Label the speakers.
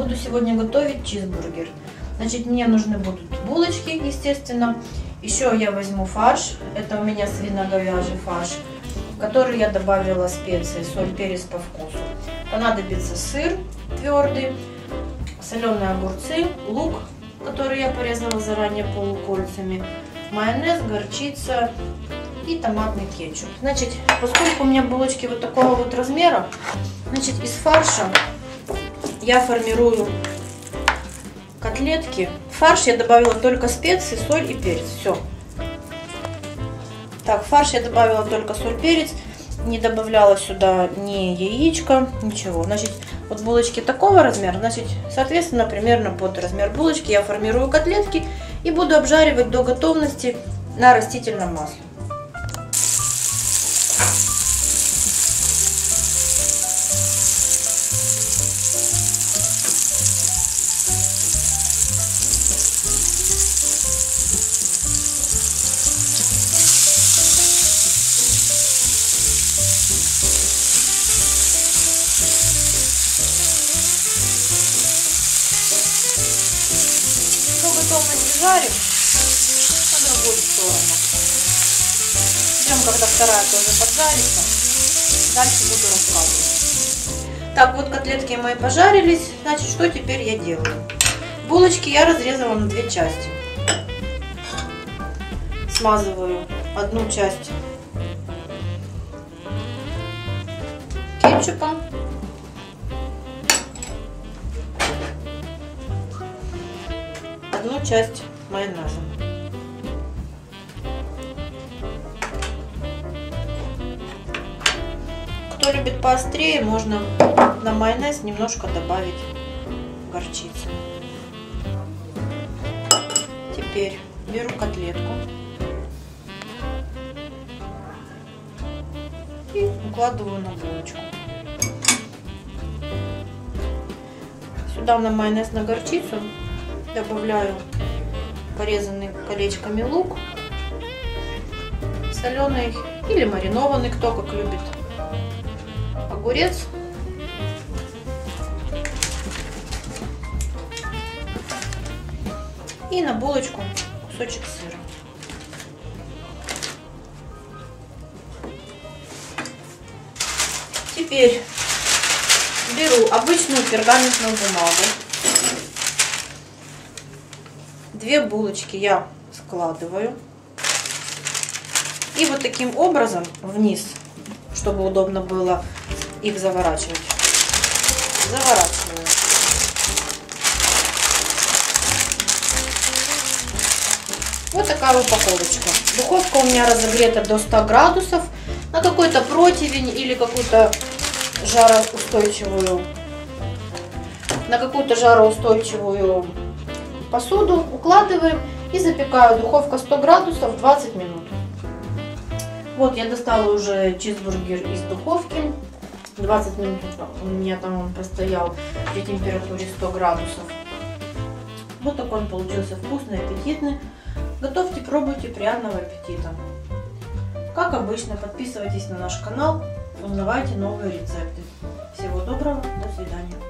Speaker 1: Буду сегодня готовить чизбургер. Значит, мне нужны будут булочки, естественно. Еще я возьму фарш. Это у меня свино-говяжий фарш, в который я добавила специи, соль, перец по вкусу. Понадобится сыр твердый, соленые огурцы, лук, который я порезала заранее полукольцами, майонез, горчица и томатный кетчуп. Значит, поскольку у меня булочки вот такого вот размера, значит, из фарша я формирую котлетки. Фарш я добавила только специи, соль и перец. Все. Так, фарш я добавила только соль, перец. Не добавляла сюда ни яичко, ничего. Значит, вот булочки такого размера, значит, соответственно, примерно под размер булочки я формирую котлетки и буду обжаривать до готовности на растительном масле. Жарим на другую сторону. Ждем, когда вторая тоже поджарится. Дальше буду раскладывать. Так, вот котлетки мои пожарились. Значит, что теперь я делаю? Булочки я разрезала на две части. Смазываю одну часть кетчупом одну часть майонеза. Кто любит поострее, можно на майонез немножко добавить горчицы. Теперь беру котлетку и укладываю на булочку. Сюда на майонез на горчицу добавляю порезанный колечками лук, соленый или маринованный, кто как любит, огурец. И на булочку кусочек сыра. Теперь беру обычную пергаментную бумагу Две булочки я складываю. И вот таким образом вниз, чтобы удобно было их заворачивать. Заворачиваю. Вот такая упаковочка. Духовка у меня разогрета до 100 градусов. На какой-то противень или какую-то жароустойчивую на какую-то жароустойчивую посуду, укладываем и запекаю. Духовка 100 градусов 20 минут. Вот я достала уже чизбургер из духовки. 20 минут у меня там он простоял при температуре 100 градусов. Вот такой он получился вкусный, аппетитный. Готовьте, пробуйте, приятного аппетита. Как обычно, подписывайтесь на наш канал, узнавайте новые рецепты. Всего доброго, до свидания.